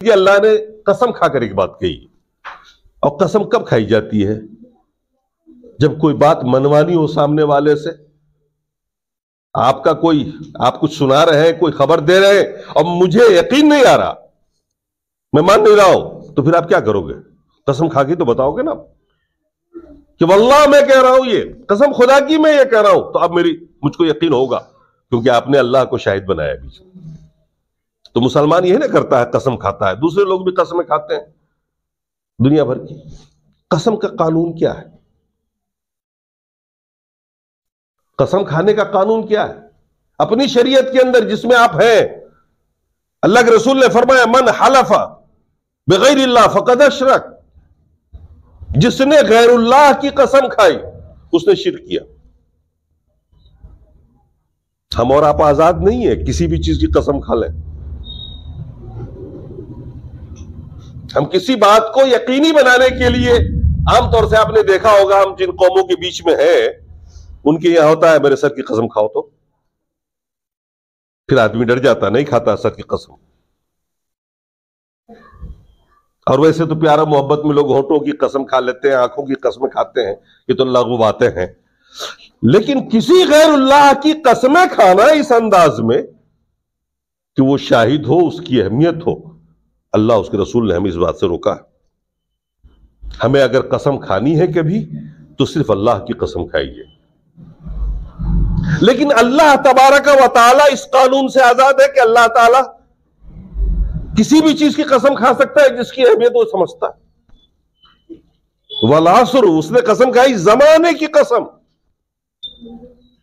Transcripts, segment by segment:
कि अल्लाह ने कसम खाकर एक बात कही। और कसम कब खाई जाती है? जब कोई बात मनवानी हो सामने वाले से, आपका कोई, आप कुछ सुना रहे हैं, कोई खबर दे रहे हैं, और मुझे यकीन नहीं आ रहा, मैं मान नहीं रहा हूँ तो फिर आप क्या करोगे? कसम खा के तो बताओगे ना कि वल्लाह मैं कह रहा हूँ ये, कसम खुदा की मैं ये कह रहा हूँ। तो अब मेरी, मुझको यकीन होगा, क्योंकि आपने अल्लाह को शाहिद बनाया बीच में। तो मुसलमान यही ना करता है, कसम खाता है। दूसरे लोग भी कसमें खाते हैं। दुनिया भर की। कसम का कानून क्या है? कसम खाने का कानून क्या है? अपनी शरीयत के अंदर जिसमें आप हैं, अल्लाह के रसूल ने फरमाया, मन हलफा बगैर फकद अशरक। जिसने गैरुल्लाह की कसम खाई, उसने शिर किया। हम और आप आज़ाद नहीं है, किसी भी चीज़ की कसम खा लें। हम किसी बात को यकीनी बनाने के लिए, आमतौर से आपने देखा होगा, हम जिन कौमों के बीच में हैं, उनके यहाँ होता है, मेरे सर की कसम खाओ तो। फिर आदमी डर जाता, नहीं खाता सर की कसम। और वैसे तो प्यारा मोहब्बत में लोग होठों की कसम खा लेते हैं, आँखों की कसमें खाते हैं, ये तो लगू बातें हैं। लेकिन किसी गैर अल्लाह की कसमें खाना इस अंदाज में कि वो शाहिद हो, उसकी अहमियत हो अल्लाह उसके रसूल ने हमें इस बात से रोका। हमें अगर कसम खानी है कभी तो सिर्फ़ अल्लाह की कसम खाइए। लेकिन अल्लाह तबारक व ताला इस कानून से आज़ाद है कि अल्लाह ताला किसी भी चीज़ की कसम खा सकता है जिसकी अहमियत वो समझता है। वलासुर उसने कसम खाई जमाने की कसम।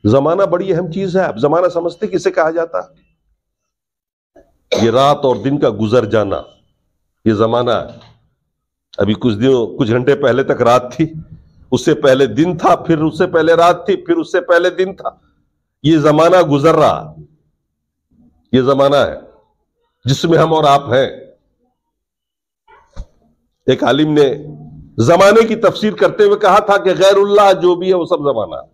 जमाना बड़ी अहम चीज़ है, आप जमाना समझते किसे कहा जाता ये रात और दिन का गुजर जाना। ये जमाना है अभी कुछ दिनों, कुछ घंटे पहले तक रात थी। उससे पहले दिन था, फिर उससे पहले रात थी, फिर उससे पहले दिन था। ये जमाना गुजर रहा। ये जमाना है, जिसमें हम और आप हैं। एक आलिम ने जमाने की तफसीर करते हुए कहा था कि गैरुल्लाह जो भी है वो सब जमाना।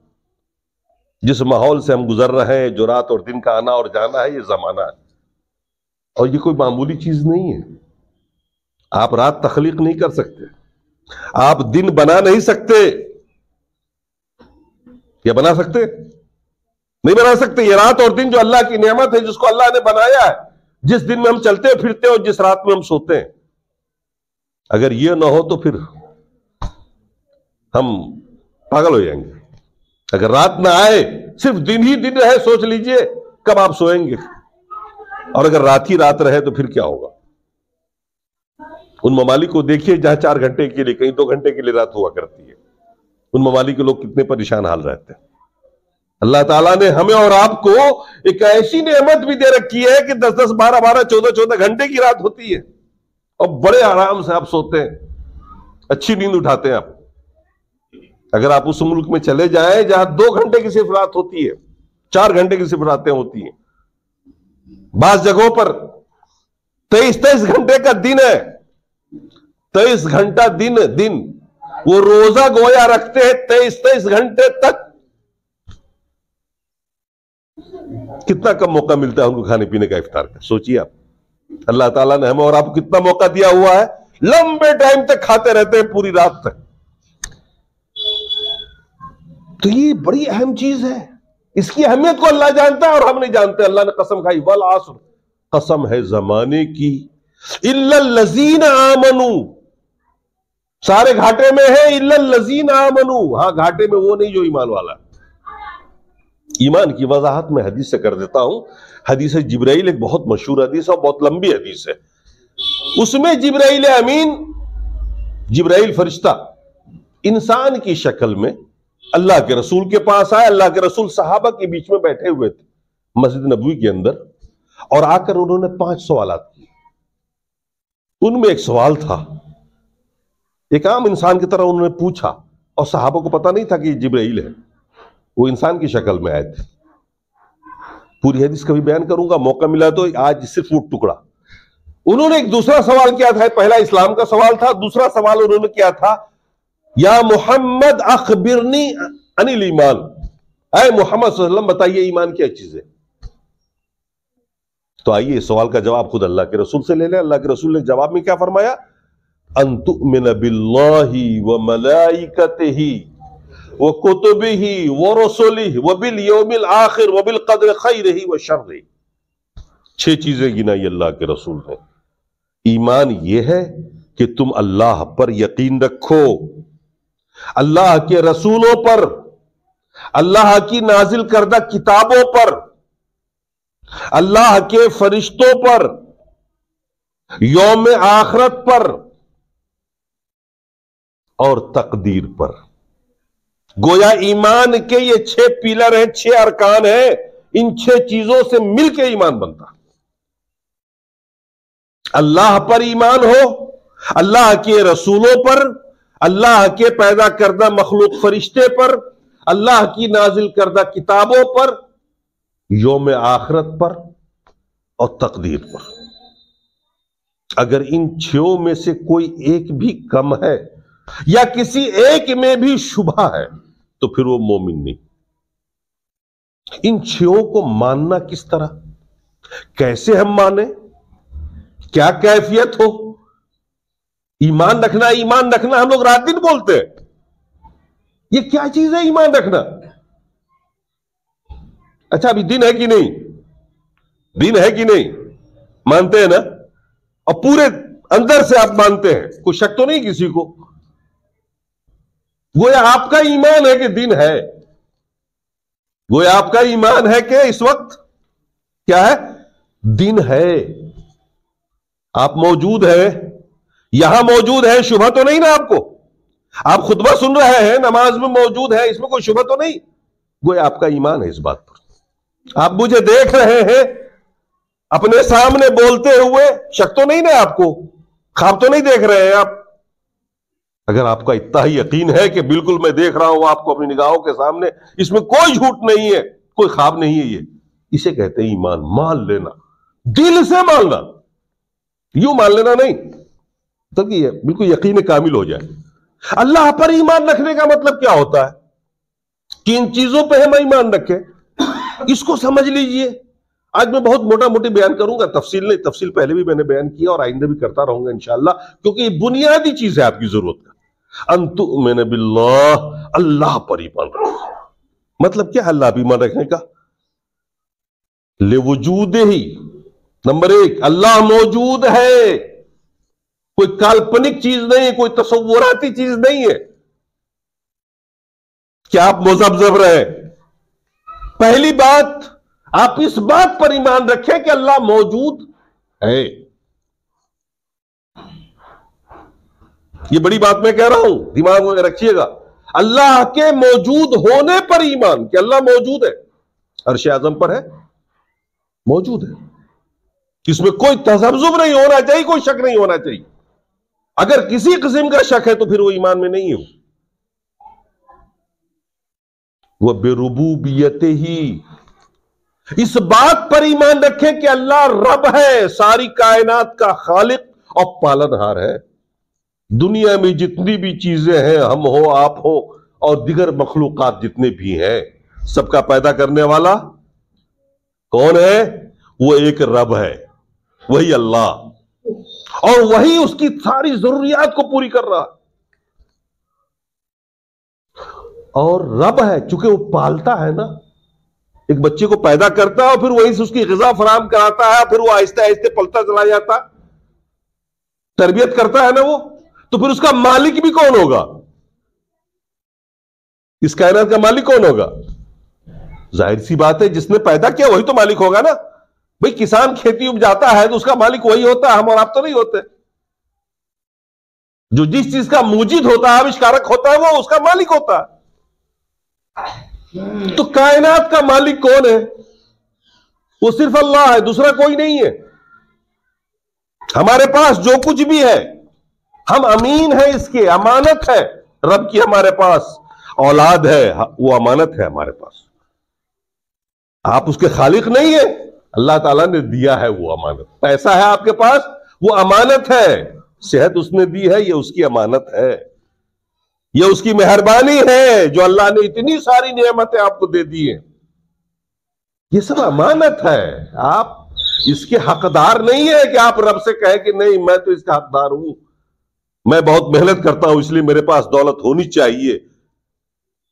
जिस माहौल से हम गुजर रहे हैं, जो रात और दिन का आना और जाना है, ये जमाना है। और ये कोई मामूली चीज़ नहीं है। आप रात तखलीक नहीं कर सकते। आप दिन बना नहीं सकते। या बना सकते? नहीं बना सकते। ये रात और दिन जो अल्लाह की नियामत है, जिसको अल्लाह ने बनाया है, जिस दिन में हम चलते फिरते हैं और जिस रात में हम सोते हैं। अगर ये ना हो तो फिर हम पागल हो जाएँगे। अगर रात ना आए, सिर्फ़ दिन ही दिन रहे, सोच लीजिए, कब आप सोएँगे? और अगर रात ही रात रहे तो फिर क्या होगा? उन ममालिक को देखिए जहाँ चार घंटे के लिए, कहीं दो घंटे के लिए रात हुआ करती है। उन ममालिक के लोग कितने परेशान हाल रहते हैं। अल्लाह ताला ने हमें और आपको एक ऐसी नेमत भी दे रखी है कि दस दस बारह बारह चौदह चौदह घंटे की रात होती है। और बड़े आराम से आप सोते हैं। अच्छी नींद उठाते हैं आप। अगर आप उस मुल्क में चले जाएँ जहाँ दो घंटे की सिर्फ़ रात होती है, चार घंटे की सिर्फ़ रातें होती हैं। बास जगहों पर तेईस तेईस घंटे का दिन है। तेईस घंटा दिन दिन। वो रोजा गोया रखते हैं तेईस तेईस घंटे तक। कितना कम मौका मिलता है उनको खाने पीने का इफ्तार का? सोचिए आप। अल्लाह ताला ने हमें और आपको कितना मौका दिया हुआ है। लंबे टाइम तक खाते रहते हैं पूरी रात तक। तो ये बड़ी अहम चीज़ है। इसकी अहमियत को अल्लाह जानता है और हम नहीं जानते। अल्लाह ने कसम खाई, वल आसर। कसम है जमाने की। इल्लजीन आमनु। सारे घाटे में है इल्लजीन आमनु। हाँ घाटे में वो नहीं जो ईमान वाला। ईमान की वजाहत मैं हदीस से कर देता हूँ। हदीस जिब्राइल एक बहुत मशहूर हदीस है और बहुत लंबी हदीस है। उसमें जिब्राइल अमीन, जिब्राइल फरिश्ता, इंसान की शक्ल में अल्लाह के रसूल के पास आए, अल्लाह के रसूल साहबा के बीच में बैठे हुए थे, मस्जिद नबी के अंदर, और आकर उन्होंने पाँच सवाल किए। उनमें एक सवाल था। एक आम इंसान की तरह उन्होंने पूछा और साहबों को पता नहीं था कि जिब्राइल है। वो इंसान की शक्ल में आए थे। पूरी हदीस कभी बयान करूँगा, मौका मिला तो आज सिर्फ़ वो टुकड़ा। उन्होंने एक दूसरा सवाल किया था, पहला इस्लाम का सवाल था, दूसरा सवाल उन्होंने किया था, या मोहम्मद अखबिरनी अनिल ईमान। अय मोहम्मद बताइए ईमान क्या चीज़। है तो आइए सवाल का जवाब खुद अल्लाह के रसूल से ले लें। अल्लाह के रसूल ने जवाब में क्या फरमाया? अंतुमिन बिल्लाहि व मलाइकत ही व कुतुब ही व रसोल व बिल योमिल आखिर व बिल कदर खैर ही व शर छह चीज़ें गिनाई अल्लाह के रसूल ने। ईमान यह है कि तुम अल्लाह पर यकीन रखो। अल्लाह के रसूलों पर, अल्लाह की नाजिल करदा किताबों पर। अल्लाह के फरिश्तों पर, योम आखरत पर और तकदीर पर। गोया ईमान के ये छह पिलर हैं, छह अरकान हैं, इन छह चीज़ों से मिलकर ईमान बनता। अल्लाह पर ईमान हो, अल्लाह के रसूलों पर, अल्लाह के पैदा करदा मखलूक फरिश्ते पर, अल्लाह की नाजिल करदा किताबों पर योम आखरत पर और तकदीर पर। अगर इन छो में से कोई एक भी कम है या किसी एक में भी शुभा है तो फिर वो मोमिन नहीं। इन छो को मानना किस तरह? कैसे हम माने? क्या कैफियत हो? ईमान रखना ईमान रखना हम लोग रात दिन बोलते हैं। ये क्या चीज़ है ईमान रखना? अच्छा अभी दिन है कि नहीं? दिन है कि नहीं? मानते हैं ना? और पूरे अंदर से आप मानते हैं। कोई शक तो नहीं किसी को? गोया आपका ईमान है कि दिन है। गोया आपका ईमान है कि इस वक्त क्या है? दिन है। आप मौजूद है। यहाँ मौजूद है, शुभ तो नहीं ना आपको? आप खुतबा सुन रहे हैं, नमाज़ में मौजूद है, इसमें कोई शुभ तो नहीं? गोया आपका ईमान है इस बात पर। आप मुझे देख रहे हैं। अपने सामने बोलते हुए शक तो नहीं ना आपको? खाब तो नहीं देख रहे हैं आप? अगर आपका इतना ही यकीन है कि बिल्कुल मैं देख रहा हूँ आपको अपनी निगाहों के सामने, इसमें कोई झूठ नहीं है, कोई खाब नहीं है ये। इसे कहते हैं ईमान। मान लेना। दिल से मानना। यूँ मान लेना नहीं। तो ये बिल्कुल यकीन कामिल हो जाए। अल्लाह पर ईमान रखने का मतलब क्या होता है? किन चीज़ों पर हम ईमान रखें। इसको समझ लीजिए। आज मैं बहुत मोटा मोटी बयान करूँगा। तफसील नहीं, तफसील पहले भी मैंने बयान किया और आइंदे भी करता रहूँगा इंशाला क्योंकि ये बुनियादी चीज़ है आपकी ज़रूरत का। अंतु मैंने बिल्ला अल्लाह पर ईमान रखो। मतलब क्या अल्लाह पर ईमान रखने का? ले वजूद ही। नंबर एक, अल्लाह मौजूद है। कोई काल्पनिक चीज़ नहीं है, कोई तस्वुराती चीज़ नहीं है। क्या आप मुजबजब रहे पहली बात, आप इस बात पर ईमान रखें कि अल्लाह मौजूद है। ये बड़ी बात मैं कह रहा हूँ, दिमाग में रखिएगा। अल्लाह के मौजूद होने पर ईमान, कि अल्लाह मौजूद है। अर्श आज़म पर है, मौजूद है। इसमें कोई तजब्जुब नहीं होना चाहिए, कोई शक नहीं होना चाहिए। अगर किसी किस्म का शक है तो फिर वो ईमान में नहीं हो। वह बेरूबूबियत ही। इस बात पर ईमान रखें कि अल्लाह रब है, सारी कायनात का खालिक और पालनहार है। दुनिया में जितनी भी चीज़ें हैं, हम हो, आप हो, और दिगर मखलूक जितने भी हैं, सबका पैदा करने वाला कौन है? वो एक रब है, वही अल्लाह। और वही उसकी सारी जरूरियात को पूरी कर रहा और रब है, चूँकि वो पालता है ना, एक बच्चे को पैदा करता है और फिर वहीं से उसकी गजा फराम कराता है, फिर वो आहिस्ते आहिस्ते पलता चला जाता। तरबियत करता है ना वो तो फिर उसका मालिक भी कौन होगा? इस कायनात का मालिक कौन होगा? ज़ाहिर सी बात है, जिसने पैदा किया वही तो मालिक होगा ना। भाई, किसान खेती उपजाता है तो उसका मालिक वही होता है, हम और आप तो नहीं होते। जो जिस चीज़ का मूजिद होता है, आविष्कारक होता है, वो उसका मालिक होता है। तो कायनात का मालिक कौन है? वो सिर्फ़ अल्लाह है, दूसरा कोई नहीं है। हमारे पास जो कुछ भी है, हम अमीन है इसके, अमानत है, रब की हमारे पास। औलाद है, वो अमानत है हमारे पास। आप उसके खालिक नहीं है। अल्लाह ताला ने दिया है वो अमानत। पैसा है आपके पास, वो अमानत है। सेहत उसने दी है, ये उसकी अमानत है। ये उसकी मेहरबानी है जो अल्लाह ने इतनी सारी नियमतें आपको दे दी है। ये सब अमानत है। आप इसके हकदार नहीं है कि आप रब से कहें कि नहीं, मैं तो इसका हकदार हूँ। मैं बहुत मेहनत करता हूँ, इसलिए मेरे पास दौलत होनी चाहिए।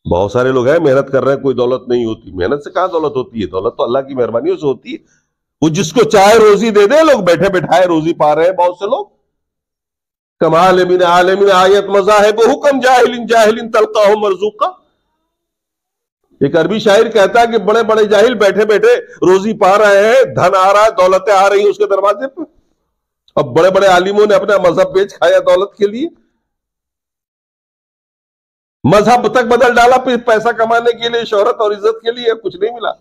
बहुत सारे लोग हैं, मेहनत कर रहे हैं, कोई दौलत नहीं होती। मेहनत से कहाँ दौलत होती है? दौलत तो अल्लाह की मेहरबानियों से होती है। वो जिसको चाहे रोजी दे दे, लोग बैठे बैठाए रोजी पा रहे हैं, बहुत से लोग। कमाल मिन आलमिन आयत मजाहब, हुक्म जाहिलिन जाहिलिन तलका हो मरजूका। एक अरबी शायर कहता है कि बड़े बड़े जाहिल बैठे बैठे रोजी पा रहे हैं, धन आ रहा है, दौलतें आ रही हैं उसके दरवाजे पर। अब बड़े बड़े आलिमों ने अपना मज़हब बेच खाया दौलत के लिए। मज़हब तक बदल डाला, फिर पैसा कमाने के लिए, शोहरत और इज़्ज़त के लिए कुछ नहीं मिला।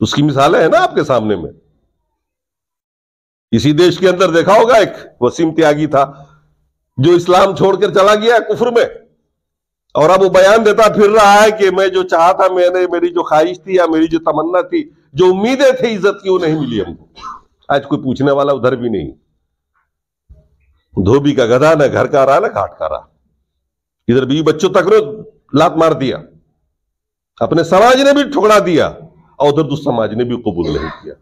उसकी मिसालें है ना आपके सामने में। इसी देश के अंदर देखा होगा एक वसीम त्यागी था, जो इस्लाम छोड़कर चला गया कुफर में। और अब वो बयान देता फिर रहा है कि मैं जो चाहा था, मैंने मेरी जो ख्वाहिश थी या मेरी जो तमन्ना थी, जो उम्मीदें थी, इज़्ज़त की, वो नहीं मिली हमको। आज कोई पूछने वाला उधर भी नहीं। धोबी का गधा, ना घर का रहा, ना घाट का रहा। इधर बीवी बच्चों तक ने लात मार दिया। अपने समाज ने भी ठुकरा दिया, और उधर दूसरे समाज ने भी कबूल नहीं किया।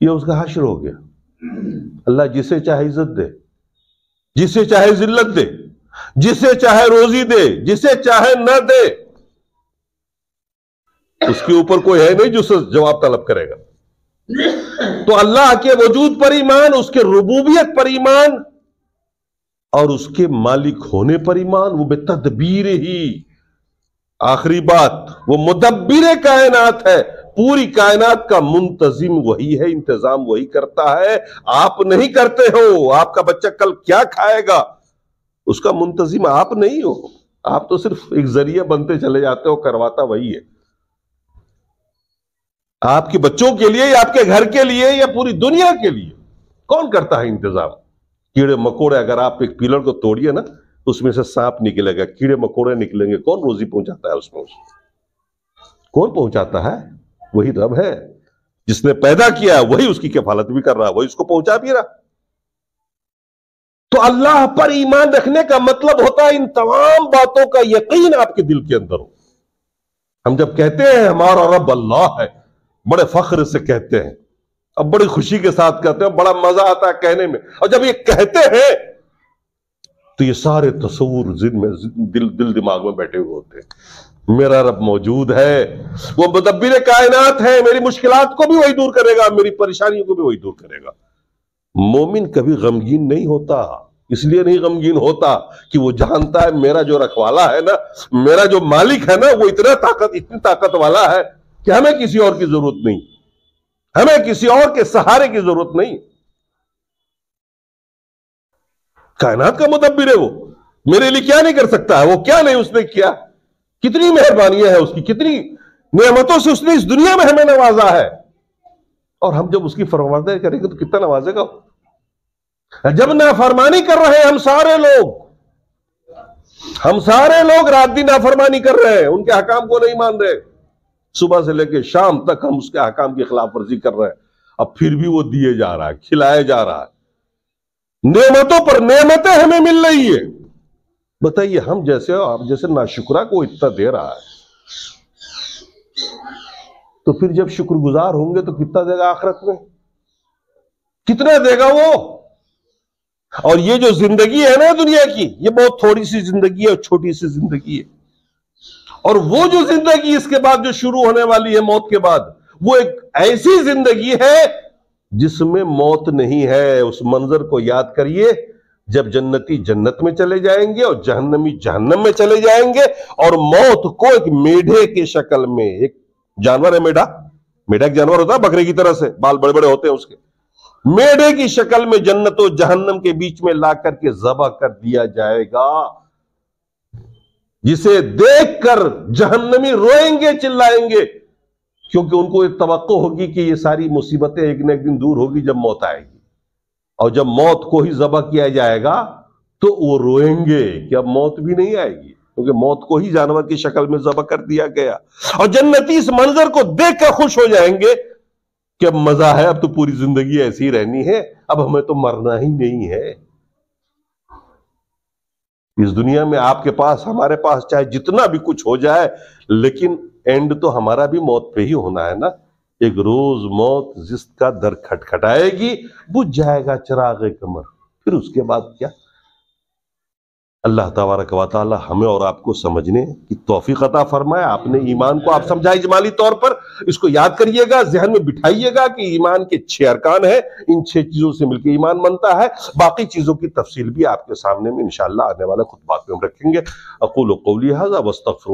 ये उसका हाशिर हो गया। अल्लाह जिसे चाहे इज़्ज़त दे, जिसे चाहे जिल्लत दे, जिसे चाहे रोजी दे, जिसे चाहे न दे, उसके ऊपर कोई है नहीं जो जवाब तलब करेगा। तो अल्लाह के वजूद पर ईमान, उसके रुबूबियत पर ईमान और उसके मालिक होने पर ईमान, वो बेतदबीर ही। आखिरी बात, वो मुदब्बिर कायनात है। पूरी कायनात का मुंतजिम वही है, इंतज़ाम वही करता है। आप नहीं करते हो, आपका बच्चा कल क्या खाएगा? उसका मुंतजिम आप नहीं हो। आप तो सिर्फ़ एक ज़रिया बनते चले जाते हो, करवाता वही है। आपके बच्चों के लिए या आपके घर के लिए या पूरी दुनिया के लिए? कौन करता है इंतज़ाम? कीड़े मकोड़े, अगर आप एक पिलर को तोड़िए ना उसमें से सांप निकलेगा, कीड़े मकोड़े निकलेंगे। कौन रोजी पहुंचाता है उसमें? कौन पहुंचाता है? वही रब है। जिसने पैदा किया, वही उसकी किफालत भी कर रहा, वही उसको पहुँचा भी रहा। तो अल्लाह पर ईमान रखने का मतलब होता है इन तमाम बातों का यकीन आपके दिल के अंदर हो। हम जब कहते हैं, हमारा रब अल्लाह है, बड़े फख्र से कहते हैं। अब बड़ी खुशी के साथ कहते हैं, बड़ा मज़ा आता है कहने में। और जब ये कहते हैं तो ये सारे तस्वूर जिन में दिल दिल दिमाग में बैठे हुए होते हैं। मेरा रब मौजूद है। वो मुदब्बिर कायनात है, मेरी मुश्किलात को भी वही दूर करेगा, मेरी परेशानियों को भी वही दूर करेगा। मोमिन कभी गमगीन नहीं होता, इसलिए नहीं गमगीन होता कि वो जानता है मेरा जो रखवाला है ना, मेरा जो मालिक है ना, वो इतना ताकत, इतनी ताकत वाला है कि हमें किसी और की ज़रूरत नहीं। हमें किसी और के सहारे की ज़रूरत नहीं। कायनात का मुदब्बिर है वो। मेरे लिए क्या नहीं कर सकता है? वो क्या नहीं उसने किया? कितनी मेहरबानियाँ है उसकी, कितनी नियमतों से उसने इस दुनिया में हमें नवाजा है। और हम जब उसकी फरमाते करेंगे तो कितना नवाजेगा जब नाफरमानी कर रहे हैं हम सारे लोग, हम सारे लोग रात दिन नाफरमानी कर रहे हैं, उनके हकाम को नहीं मान रहे। सुबह से लेकर शाम तक हम उसके हकाम की खिलाफ वर्जी कर रहे हैं। अब फिर भी वो दिए जा रहा है, खिलाया जा रहा है। नेमतों पर नेमतें हमें मिल रही है। बताइए, हम जैसे, आप जैसे नाशुक्रा को इतना दे रहा है। तो फिर जब शुक्रगुजार होंगे तो कितना देगा आखिरत में? कितना देगा वो? और ये जो ज़िंदगी है ना दुनिया की, ये बहुत थोड़ी सी ज़िंदगी है और छोटी सी ज़िंदगी है। और वो जो ज़िंदगी इसके बाद जो शुरू होने वाली है, मौत के बाद, वो एक ऐसी ज़िंदगी है जिसमें मौत नहीं है। उस मंजर को याद करिए जब जन्नती जन्नत में चले जाएँगे और जहन्नमी जहन्नम में चले जाएँगे और मौत को एक मेढे के शक्ल में, एक जानवर है मेढा मेढा एक जानवर होता है बकरे की तरह से, बाल बड़े बड़े होते हैं उसके। मेढे की शक्ल में जन्नत और जहन्नम के बीच में ला करके जबा कर दिया जाएगा। जिसे देखकर जहन्नमी रोएँगे, चिल्लाएँगे, क्योंकि उनको एक तो होगी कि ये सारी मुसीबतें एक न एक दिन दूर होगी जब मौत आएगी। और जब मौत को ही जबा किया जाएगा तो वो रोएँगे कि अब मौत भी नहीं आएगी, क्योंकि मौत को ही जानवर की शक्ल में जबा कर दिया गया। और जन्नती इस मंजर को देख कर खुश हो जाएँगे कि अब मज़ा है, अब तो पूरी ज़िंदगी ऐसी रहनी है, अब हमें तो मरना ही नहीं है। इस दुनिया में आपके पास, हमारे पास चाहे जितना भी कुछ हो जाए, लेकिन एंड तो हमारा भी मौत पे ही होना है ना। एक रोज मौत जिसका दर खटखटाएगी बुझ जाएगा चिराग कमर फिर उसके बाद क्या? अल्लाह तबारक वाली हमें और आपको समझने की तोफ़ी अता फरमाए। आपने ईमान को आप समझाए इजमाली तौर पर। इसको याद करिएगा, जहन में बिठाइएगा कि ईमान के छह अरकान है। इन छह चीज़ों से मिलकर ईमान बनता है। बाकी चीज़ों की तफसील भी आपके सामने में इंशाल्लाह आने वाले खुतबात में हम रखेंगे। अकूल कौली वस्तफ़र